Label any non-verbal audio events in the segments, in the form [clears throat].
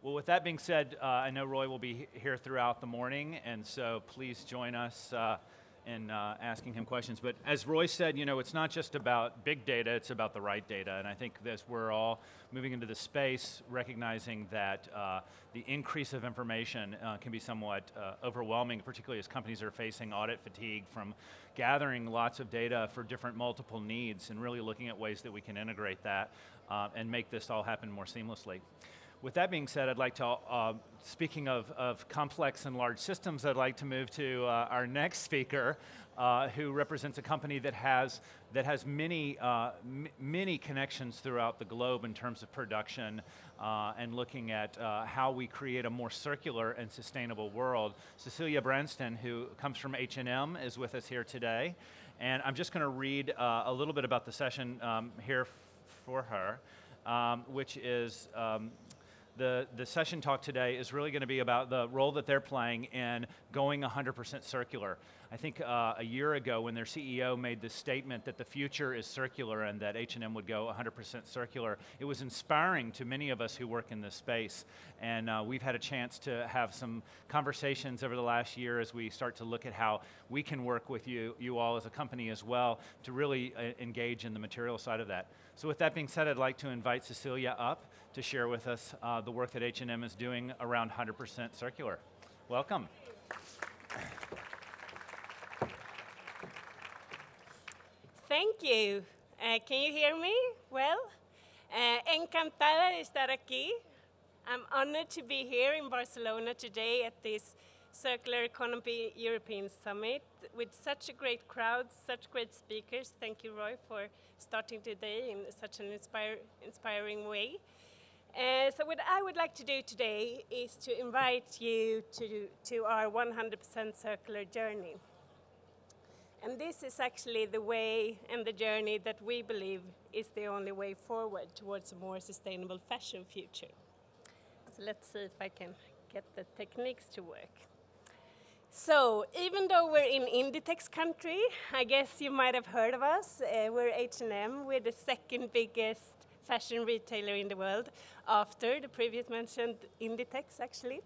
Well, with that being said, uh, I know Roy will be here throughout the morning, and so please join us uh, in uh, asking him questions. But as Roy said, you know, it's not just about big data, it's about the right data. And I think as we're all moving into the space, recognizing that uh, the increase of information uh, can be somewhat uh, overwhelming, particularly as companies are facing audit fatigue from gathering lots of data for different multiple needs and really looking at ways that we can integrate that and make this all happen more seamlessly. With that being said, I'd like to, uh, speaking of, of complex and large systems, I'd like to move to uh, our next speaker, uh, who represents a company that has, that has many, uh, many connections throughout the globe in terms of production uh, and looking at uh, how we create a more circular and sustainable world. Cecilia Brännsten, who comes from H&M, is with us here today. And I'm just going to read a little bit about the session um, here for her. Um, which is um, the, the session talk today is really going to be about the role that they're playing in going 100% circular. I think uh, a year ago when their CEO made the statement that the future is circular and that H&M would go 100% circular, it was inspiring to many of us who work in this space. And uh, we've had a chance to have some conversations over the last year as we start to look at how we can work with you, you all as a company as well to really uh, engage in the material side of that. So with that being said, I'd like to invite Cecilia up to share with us uh, the work that H&M is doing around 100% circular. Welcome. Thank you. Uh, can you hear me well? Uh, encantada de estar aquí. I'm honored to be here in Barcelona today at this Circular Economy European Summit with such a great crowd, such great speakers. Thank you, Roy, for starting today in such an inspire, inspiring way. Uh, so what I would like to do today is to invite you to, to our 100% circular journey. And this is actually the way and the journey that we believe is the only way forward towards a more sustainable fashion future. So let's see if I can get the techniques to work. So even though we're in Inditex country, I guess you might have heard of us. Uh, we're H&M. We're the second biggest fashion retailer in the world after the previous mentioned Inditex, actually.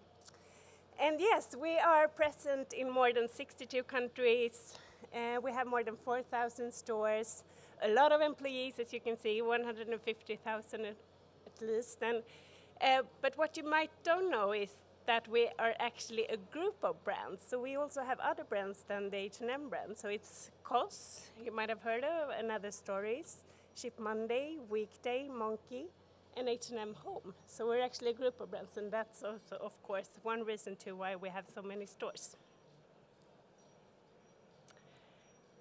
And yes, we are present in more than 62 countries. Uh, we have more than 4,000 stores, a lot of employees, as you can see, 150,000 at least. And, uh, but what you might don't know is that we are actually a group of brands. So we also have other brands than the H&M brand. So it's COS, you might have heard of, and other stories. Cheap Monday, Weekday, Monki, and H&M Home. So we're actually a group of brands, and that's also, of course, one reason to why we have so many stores.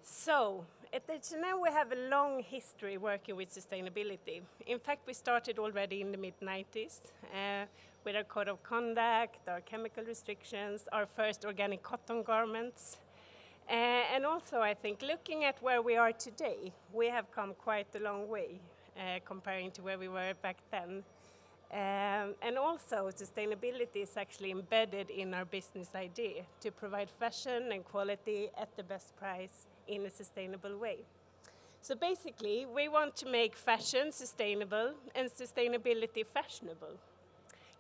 So, at H&M we have a long history working with sustainability. In fact, we started already in the mid-90s uh, with our code of conduct, our chemical restrictions, our first organic cotton garments, and also, I think, looking at where we are today, we have come quite a long way uh, comparing to where we were back then. Um, and also, sustainability is actually embedded in our business idea to provide fashion and quality at the best price in a sustainable way. So basically, we want to make fashion sustainable and sustainability fashionable.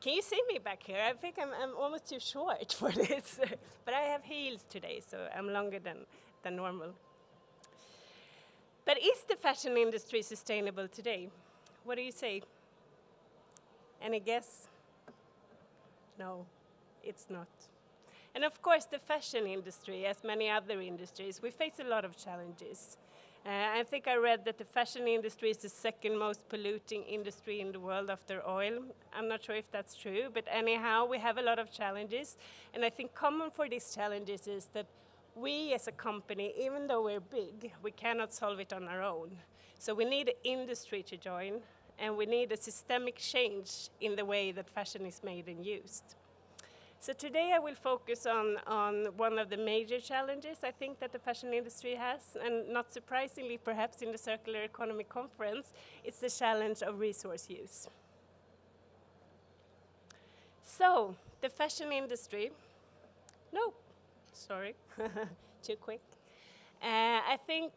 Can you see me back here? I think I'm, I'm almost too short [laughs] for this, but I have heels today, so I'm longer than, than normal. But is the fashion industry sustainable today? What do you say? Any guess? No, it's not. And of course, the fashion industry, as many other industries, we face a lot of challenges. Uh, I think I read that the fashion industry is the second most polluting industry in the world after oil. I'm not sure if that's true, but anyhow, we have a lot of challenges. And I think common for these challenges is that we as a company, even though we're big, we cannot solve it on our own. So we need industry to join, and we need a systemic change in the way that fashion is made and used. So today I will focus on, on one of the major challenges I think that the fashion industry has, and not surprisingly, perhaps in the Circular Economy Conference, it's the challenge of resource use. So, the fashion industry, no, sorry, [laughs] too quick. Uh, I think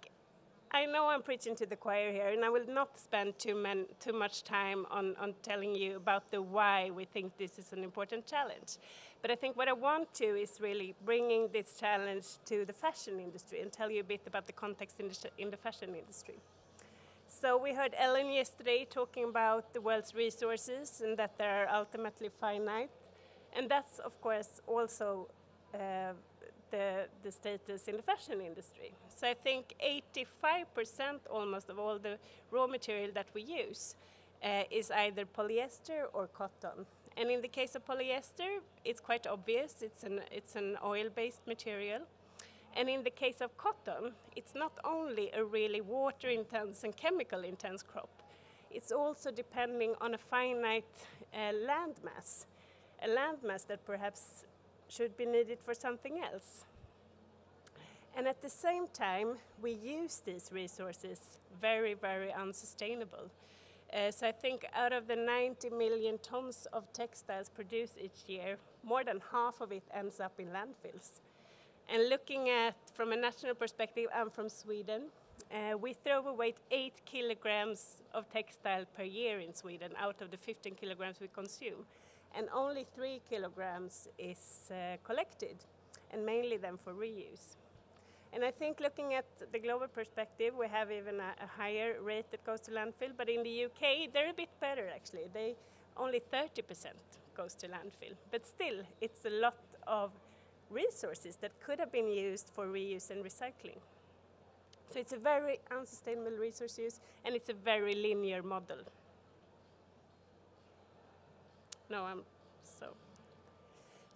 I know I'm preaching to the choir here, and I will not spend too, man, too much time on, on telling you about the why we think this is an important challenge. But I think what I want to is really bringing this challenge to the fashion industry and tell you a bit about the context in the, in the fashion industry. So we heard Ellen yesterday talking about the world's resources and that they are ultimately finite. And that's, of course, also uh, the, the status in the fashion industry. So I think 85% almost of all the raw material that we use uh, is either polyester or cotton. And in the case of polyester, it's quite obvious, it's an, it's an oil-based material. And in the case of cotton, it's not only a really water-intense and chemical-intense crop, it's also depending on a finite uh, land mass, a land mass that perhaps should be needed for something else. And at the same time, we use these resources very, very unsustainable. Uh, so I think out of the 90 million tons of textiles produced each year, more than half of it ends up in landfills. And looking at, from a national perspective, I'm from Sweden. Uh, we throw away 8 kilograms of textile per year in Sweden out of the 15 kilograms we consume. And only 3 kilograms is uh, collected, and mainly then for reuse. And I think looking at the global perspective, we have even a, a, higher rate that goes to landfill. But in the UK, they're a bit better actually. They only 30% goes to landfill. But still, it's a lot of resources that could have been used for reuse and recycling. So it's a very unsustainable resource use, and it's a very linear model. No, I'm so,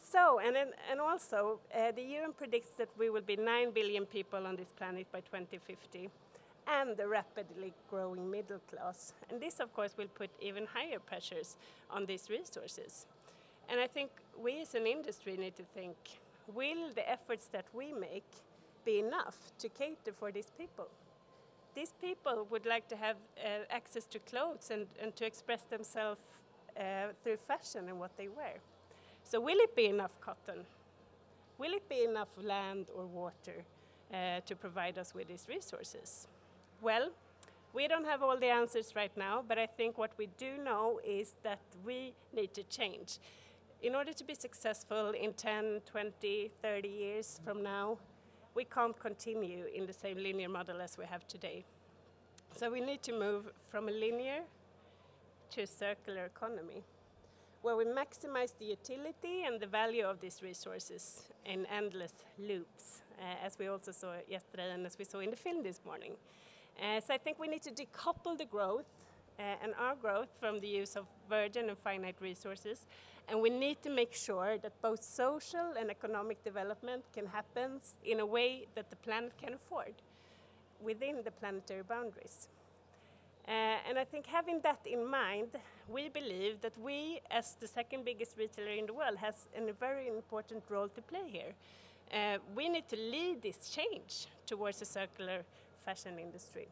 So, and, and also, uh, the UN predicts that we will be 9 billion people on this planet by 2050 and the rapidly growing middle class. And this, of course, will put even higher pressures on these resources. And I think we as an industry need to think, will the efforts that we make be enough to cater for these people? These people would like to have uh, access to clothes and, and to express themselves uh, through fashion and what they wear. So will it be enough cotton? Will it be enough land or water uh, to provide us with these resources? Well, we don't have all the answers right now, but I think what we do know is that we need to change. In order to be successful in 10, 20, 30 years from now, we can't continue in the same linear model as we have today. So we need to move from a linear to circular economy where we maximize the utility and the value of these resources in endless loops, uh, as we also saw yesterday and as we saw in the film this morning. Uh, so I think we need to decouple the growth uh, and our growth from the use of virgin and finite resources, and we need to make sure that both social and economic development can happen in a way that the planet can afford within the planetary boundaries. Uh, and I think having that in mind, we believe that we, as the second biggest retailer in the world, has a very important role to play here. Uh, we need to lead this change towards a circular fashion industry.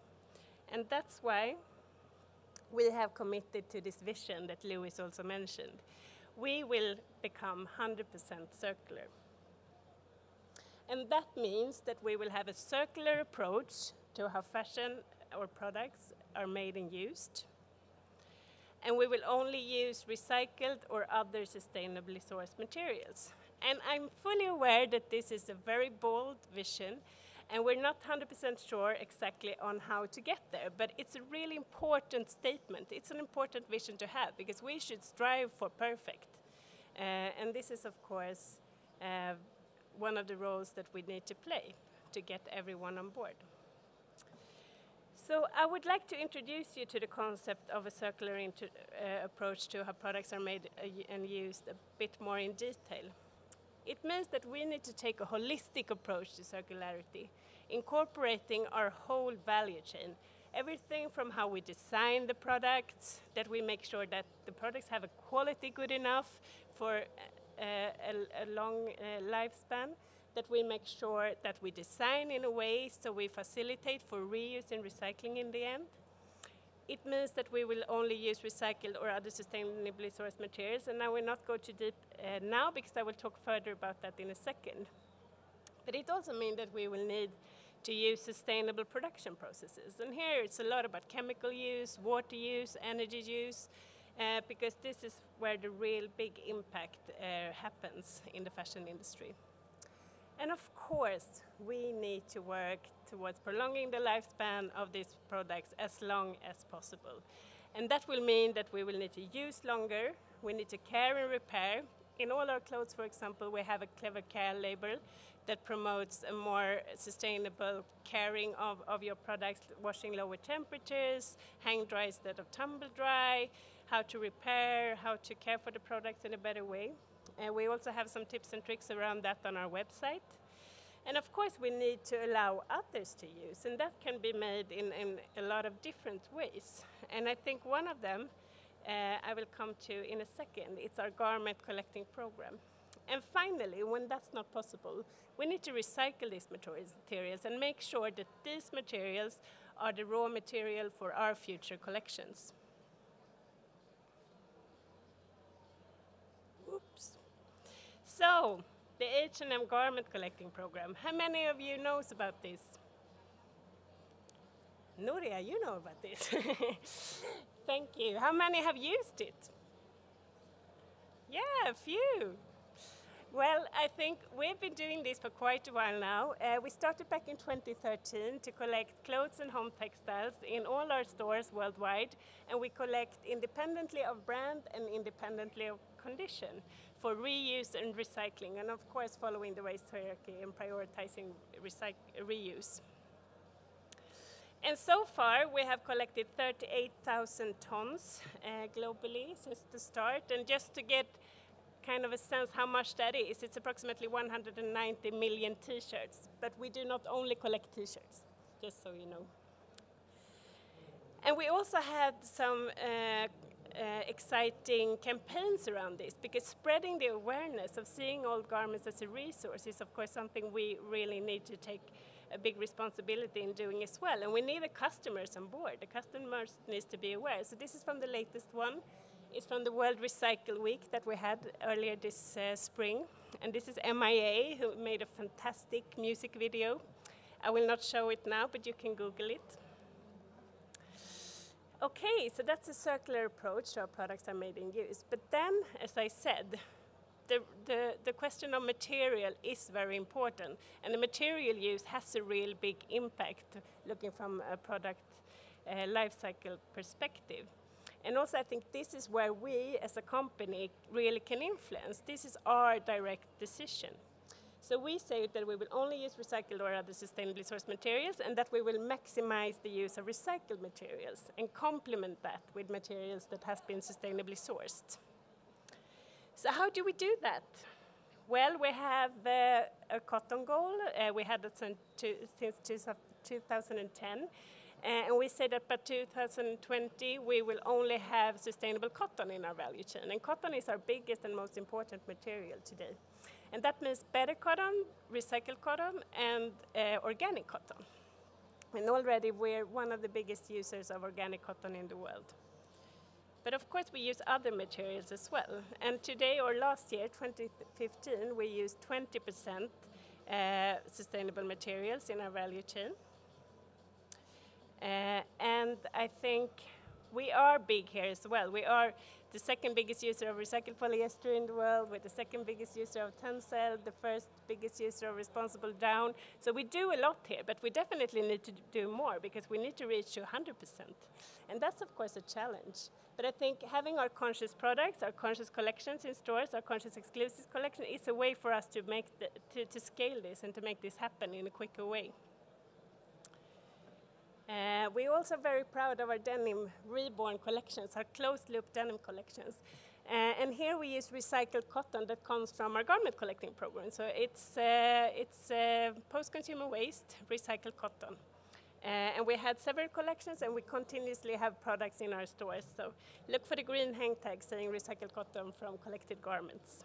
And that's why we have committed to this vision that Lewis also mentioned. We will become 100% circular. And that means that we will have a circular approach to how fashion or products are made and used. And we will only use recycled or other sustainably sourced materials. And I'm fully aware that this is a very bold vision, and we're not 100% sure exactly on how to get there, but it's a really important statement. It's an important vision to have because we should strive for perfect. Uh, and this is, of course, uh, one of the roles that we need to play to get everyone on board. So I would like to introduce you to the concept of a circular uh, approach to how products are made uh, and used a bit more in detail. It means that we need to take a holistic approach to circularity, incorporating our whole value chain. Everything from how we design the products, that we make sure that the products have a quality good enough for uh, a, a, long uh, lifespan, that we make sure that we design in a way so we facilitate for reuse and recycling in the end. It means that we will only use recycled or other sustainably sourced materials, and I will not go too deep uh, now because I will talk further about that in a second. But it also means that we will need to use sustainable production processes. And here it's a lot about chemical use, water use, energy use, uh, because this is where the real big impact uh, happens in the fashion industry. And of course, we need to work towards prolonging the lifespan of these products as long as possible. And that will mean that we will need to use longer, we need to care and repair. In all our clothes, for example, we have a clever care label that promotes a more sustainable caring of, of your products, washing lower temperatures, hang dry instead of tumble dry, how to repair, how to care for the products in a better way. And we also have some tips and tricks around that on our website. And of course, we need to allow others to use, and that can be made in, in a lot of different ways. And I think one of them uh, I will come to in a second. It's our garment collecting program. And finally, when that's not possible, we need to recycle these materials and make sure that these materials are the raw material for our future collections. So, the H&M garment collecting program. How many of you knows about this? Nuria, you know about this. [laughs] Thank you. How many have used it? Yeah, a few. Well, I think we've been doing this for quite a while now. Uh, we started back in 2013 to collect clothes and home textiles in all our stores worldwide, and we collect independently of brand and independently of condition for reuse and recycling, and of course following the waste hierarchy and prioritizing reuse. And so far, we have collected 38,000 tons uh, globally since the start. And just to get kind of a sense how much that is, it's approximately 190 million t-shirts. But we do not only collect t-shirts, just so you know. And we also had some uh, uh, exciting campaigns around this because spreading the awareness of seeing old garments as a resource is of course something we really need to take a big responsibility in doing as well. And we need the customers on board. The customers needs to be aware. So this is from the latest one. It's from the World Recycle Week that we had earlier this uh, spring. And this is MIA, who made a fantastic music video. I will not show it now, but you can Google it. Okay, so that's a circular approach to our products are made in use. But then, as I said, the, the, the question of material is very important, and the material use has a real big impact looking from a product uh, life cycle perspective. And also, I think this is where we as a company really can influence. This is our direct decision. So we say that we will only use recycled or other sustainably sourced materials and that we will maximize the use of recycled materials and complement that with materials that has been sustainably sourced. So how do we do that? Well, we have uh, a cotton goal. Uh, we had it since, since 2010. Uh, and we say that by 2020 we will only have sustainable cotton in our value chain. And cotton is our biggest and most important material today. And that means better cotton, recycled cotton, and uh, organic cotton. And already we're one of the biggest users of organic cotton in the world. But of course, we use other materials as well. And today, or last year, 2015, we used 20% uh, sustainable materials in our value chain. Uh, and I think we are big here as well. We are the second biggest user of recycled polyester in the world, we're the second biggest user of Tencel, the first biggest user of responsible down. So we do a lot here, but we definitely need to do more because we need to reach to 100%. And that's of course a challenge. But I think having our conscious products, our conscious collections in stores, our conscious exclusive collection is a way for us to make the, to, to scale this and to make this happen in a quicker way. Uh, we're also very proud of our denim reborn collections, our closed-loop denim collections. Uh, and here we use recycled cotton that comes from our garment collecting program. So it's, uh, it's uh, post-consumer waste, recycled cotton. Uh, and we had several collections and we continuously have products in our stores. So look for the green hang tag saying recycled cotton from collected garments.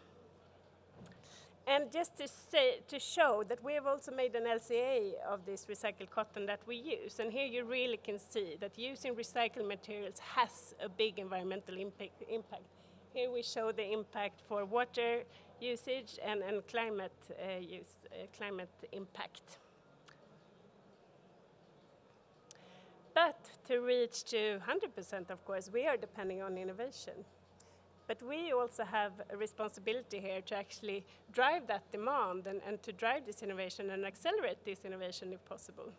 And just to, say, to show that we have also made an LCA of this recycled cotton that we use. And here you really can see that using recycled materials has a big environmental impact. Here we show the impact for water usage and, and climate, uh, use, uh, climate impact. But to reach to 100%, of course, we are depending on innovation. But we also have a responsibility here to actually drive that demand and, and to drive this innovation and accelerate this innovation if possible.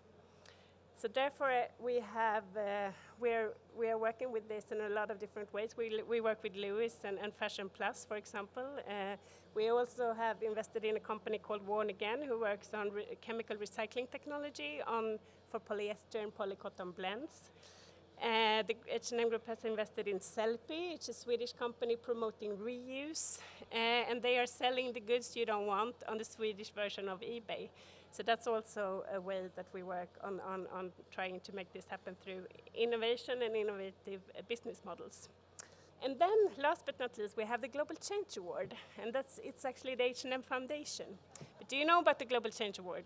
So therefore, we have uh, we're we are working with this in a lot of different ways. We we work with Lewis and, and Fashion Plus, for example. Uh, we also have invested in a company called Worn Again, who works on re chemical recycling technology on for polyester and polycotton blends. Uh, the H&M Group has invested in Sellpy, it's a Swedish company promoting reuse, uh, and they are selling the goods you don't want on the Swedish version of eBay. So that's also a way that we work on, on, on trying to make this happen through innovation and innovative uh, business models. And then, last but not least, we have the Global Change Award, and that's it's actually the H&M Foundation. But do you know about the Global Change Award?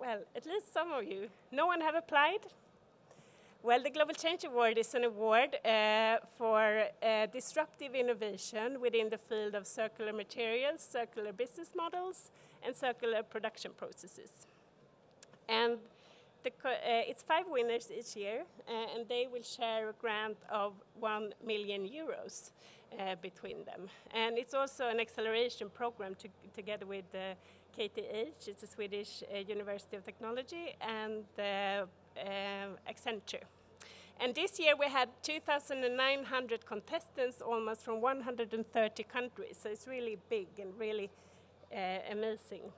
Well, at least some of you. No one have applied? Well, the Global Change Award is an award uh, for uh, disruptive innovation within the field of circular materials, circular business models, and circular production processes. And the, uh, it's five winners each year, uh, and they will share a grant of one million euros uh, between them. And it's also an acceleration program to, together with KTH, it's a Swedish uh, University of Technology, and um, Accenture. And this year we had 2,900 contestants, almost from 130 countries. So it's really big and really uh, amazing.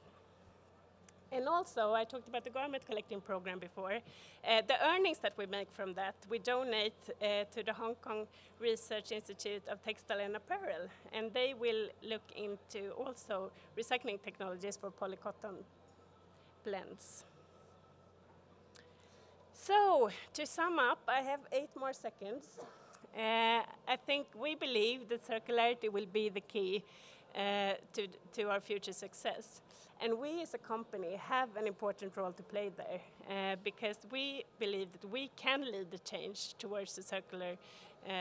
And also, I talked about the garment collecting program before. Uh, the earnings that we make from that, we donate uh, to the Hong Kong Research Institute of Textile and Apparel, and they will look into also recycling technologies for polycotton blends. So, to sum up, I have eight more seconds. Uh, I think we believe that circularity will be the key uh, to, to our future success. And we as a company have an important role to play there uh, because we believe that we can lead the change towards the circular uh,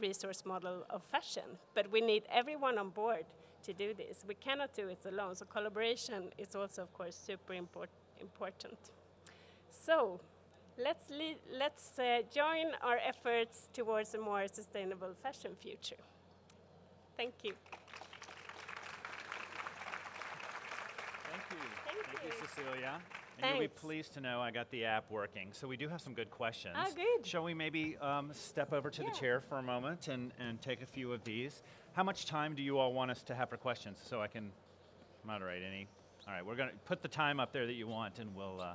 resource model of fashion. But we need everyone on board to do this. We cannot do it alone. So collaboration is also, of course, super import important. So let's, let's uh, join our efforts towards a more sustainable fashion future. Thank you. Thank you. Thank, Thank you. you, Cecilia. And Thanks. you'll be pleased to know I got the app working. So we do have some good questions. Oh, good. Shall we maybe um, step over to Yeah. the chair for a moment and, and take a few of these? How much time do you all want us to have for questions so I can moderate any? All right, we're going to put the time up there that you want and we'll, uh,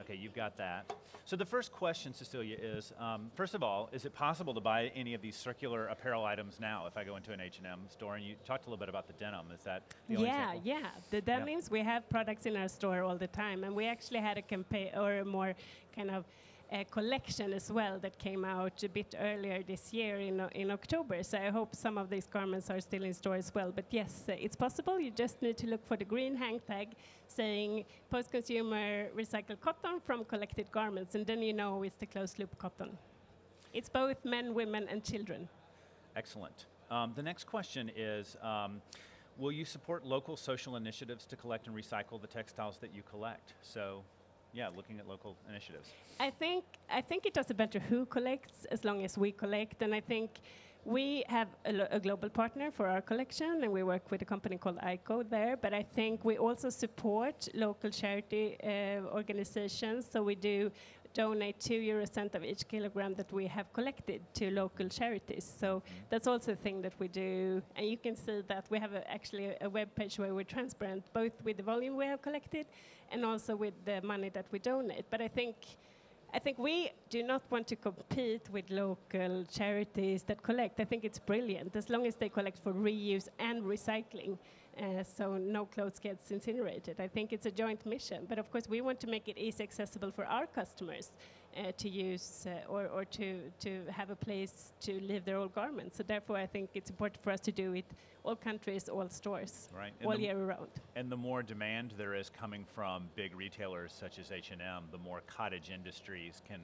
okay, you've got that. So the first question, Cecilia, is, um, first of all, is it possible to buy any of these circular apparel items now if I go into an H&M store? And you talked a little bit about the denim. Is that the only yeah, example? yeah. The denims, we have products in our store all the time, and we actually had a campaign or a more kind of a collection as well that came out a bit earlier this year in, in October. So I hope some of these garments are still in store as well. But yes, uh, it's possible. You just need to look for the green hang tag saying post-consumer recycled cotton from collected garments, and then you know it's the closed-loop cotton. It's both men, women, and children. Excellent. Um, the next question is, um, will you support local social initiatives to collect and recycle the textiles that you collect? So, yeah, looking at local initiatives. I think I think it doesn't matter who collects as long as we collect, and I think we have a, a global partner for our collection, and we work with a company called ICO there. But I think we also support local charity uh, organizations, so we do donate two euro cent of each kilogram that we have collected to local charities. So mm-hmm. that's also a thing that we do, and you can see that we have a, actually a, a web page where we're transparent both with the volume we have collected and also with the money that we donate. But I think I think we do not want to compete with local charities that collect. I think it's brilliant as long as they collect for reuse and recycling. Uh, so no clothes gets incinerated. I think it's a joint mission. But of course, we want to make it easy accessible for our customers uh, to use uh, or, or to, to have a place to leave their old garments. So therefore, I think it's important for us to do it all countries, all stores, Right. And all the- year round. And the more demand there is coming from big retailers such as H&M, the more cottage industries can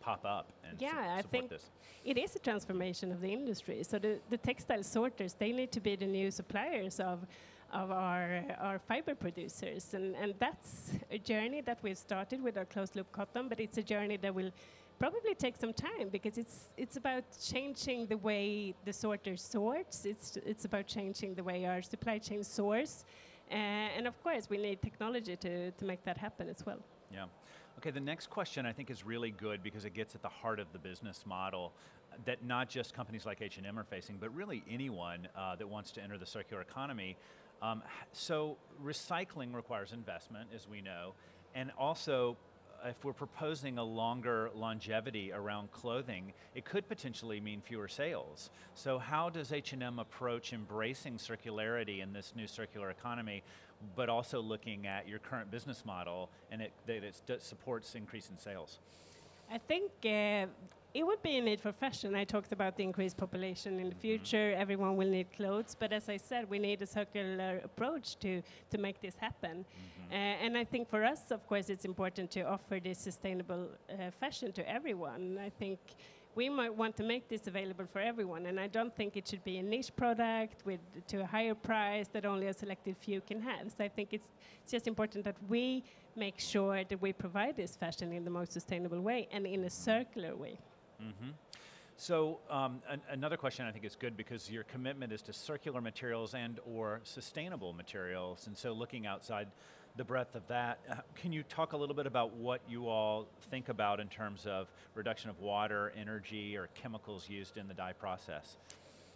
pop up and su- Yeah, I think this. it is a transformation of the industry. So the, the textile sorters, they need to be the new suppliers of, of our, our fiber producers. And, and that's a journey that we've started with our closed loop cotton, but it's a journey that will probably take some time because it's, it's about changing the way the sorter sorts, it's, it's about changing the way our supply chain source. Uh, and of course, we need technology to, to make that happen as well. Yeah. Okay, the next question I think is really good because it gets at the heart of the business model that not just companies like H&M are facing, but really anyone uh, that wants to enter the circular economy. Um, so recycling requires investment, as we know, and also if we're proposing a longer longevity around clothing, it could potentially mean fewer sales. So how does H&M approach embracing circularity in this new circular economy, but also looking at your current business model and it, that it supports increase in sales? I think uh, it would be a need for fashion. I talked about the increased population in the mm-hmm. future. Everyone will need clothes, but as I said, we need a circular approach to to make this happen. Mm-hmm. Uh, and I think for us, of course, it's important to offer this sustainable uh, fashion to everyone. I think we might want to make this available for everyone, and I don't think it should be a niche product with to a higher price that only a selected few can have. So I think it's, it's just important that we make sure that we provide this fashion in the most sustainable way and in a circular way. Mm-hmm. So um, an- another question I think is good because your commitment is to circular materials and or sustainable materials, and so looking outside the breadth of that, can you talk a little bit about what you all think about in terms of reduction of water, energy, or chemicals used in the dye process?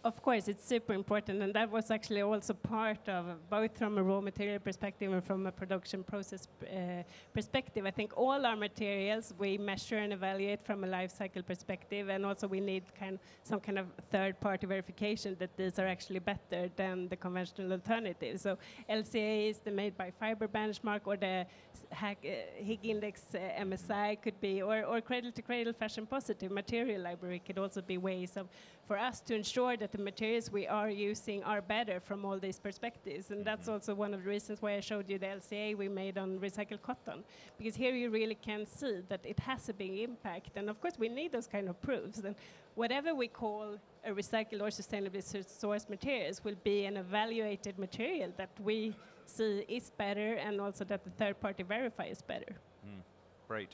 Of course, it's super important, and that was actually also part of both from a raw material perspective and from a production process uh, perspective. I think all our materials we measure and evaluate from a life cycle perspective, and also we need kind some kind of third-party verification that these are actually better than the conventional alternatives. So LCA is the made by fiber benchmark, or the Higg, uh, Index uh, MSI could be, or, or cradle to cradle fashion positive material library could also be ways of for us to ensure that the materials we are using are better from all these perspectives. And that's mm-hmm. also one of the reasons why I showed you the LCA we made on recycled cotton. Because here you really can see that it has a big impact. And of course, we need those kind of proofs. And whatever we call a recycled or sustainably sourced materials will be an evaluated material that we see is better and also that the third party verifies better. Mm, great.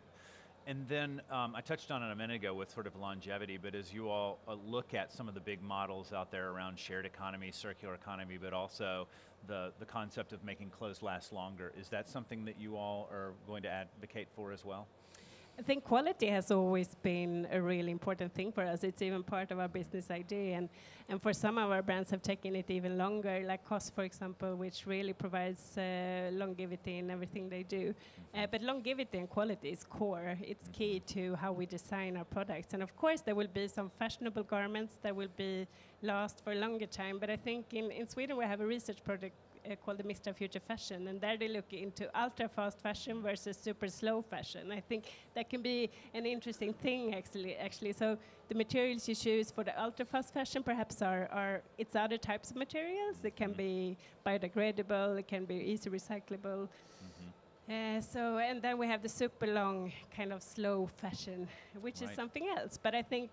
And then um, I touched on it a minute ago with sort of longevity, but as you all uh, look at some of the big models out there around shared economy, circular economy, but also the, the concept of making clothes last longer, is that something that you all are going to advocate for as well? I think quality has always been a really important thing for us. It's even part of our business idea, and, and for some of our brands have taken it even longer, like COS, for example, which really provides uh, longevity in everything they do. Uh, but longevity and quality is core. It's key to how we design our products. And of course, there will be some fashionable garments that will be last for a longer time. But I think in, in Sweden we have a research project uh, called the Mistra Future Fashion, and there they look into ultra fast fashion versus super slow fashion. I think that can be an interesting thing actually. Actually, so the materials you choose for the ultra fast fashion perhaps are, are it's other types of materials. It can be biodegradable, it can be easy recyclable. Mm-hmm. Uh, so, and then we have the super long kind of slow fashion, which right. is something else. But I think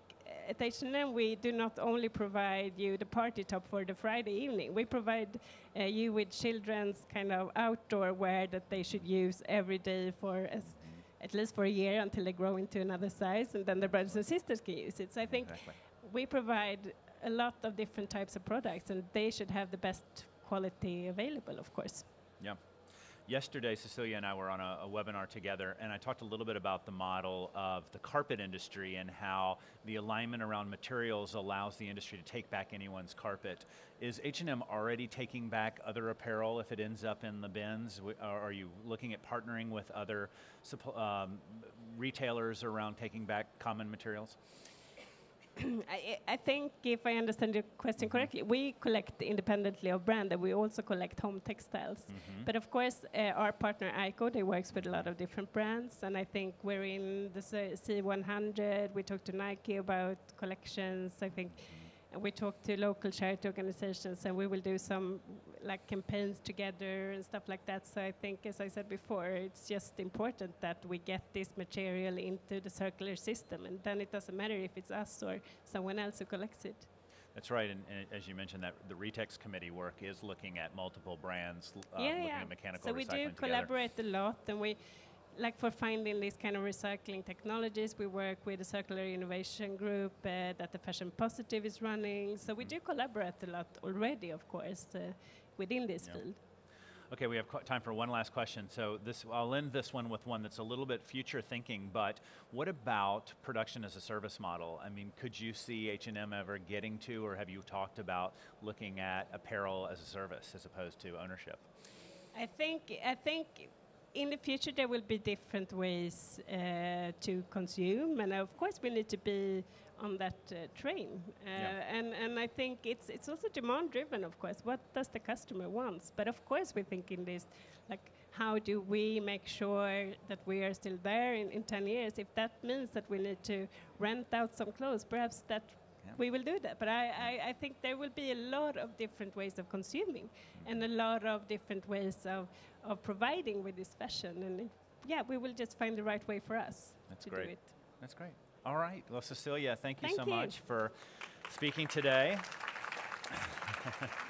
at H&M we do not only provide you the party top for the Friday evening, we provide uh, you with children's kind of outdoor wear that they should use every day for as, at least for a year until they grow into another size, and then their brothers and sisters can use it. So I think exactly. we provide a lot of different types of products, and they should have the best quality available, of course. Yeah. Yesterday, Cecilia and I were on a, a, webinar together, and I talked a little bit about the model of the carpet industry and how the alignment around materials allows the industry to take back anyone's carpet. Is H&M already taking back other apparel if it ends up in the bins? Are you looking at partnering with other um, retailers around taking back common materials? [clears throat] I, I, think if I understand your question correctly, we collect independently of brand and we also collect home textiles. Mm -hmm. But of course, uh, our partner ICO, they works with a lot of different brands and I think we're in the C100, we talk to Nike about collections, I think we talk to local charity organizations and we will do some like campaigns together and stuff like that. So I think, as I said before, it's just important that we get this material into the circular system, and then it doesn't matter if it's us or someone else who collects it. That's right, and, and as you mentioned, that the Retex committee work is looking at multiple brands, um, yeah, looking yeah. at mechanical so we recycling do together. collaborate a lot, and we, like for finding these kind of recycling technologies, we work with the Circular Innovation Group uh, that the Fashion Positive is running. So we do collaborate a lot already, of course, uh, within this Yeah. field. Okay, we have qu- time for one last question. So this, I'll end this one with one that's a little bit future thinking, but what about production as a service model? I mean, could you see H&M ever getting to, or have you talked about looking at apparel as a service as opposed to ownership? I think I think in the future there will be different ways uh, to consume, and of course we need to be on that uh, train. Uh, Yeah. And and I think it's it's also demand driven, of course. What does the customer want? But of course we think in this, like how do we make sure that we are still there in, in 10 years? If that means that we need to rent out some clothes, perhaps that. We will do that. But I, I, I think there will be a lot of different ways of consuming and a lot of different ways of, of providing with this fashion. And yeah, we will just find the right way for us That's to great. do it. That's great. All right. Well, Cecilia, thank you Thank so you. much for speaking today. [laughs]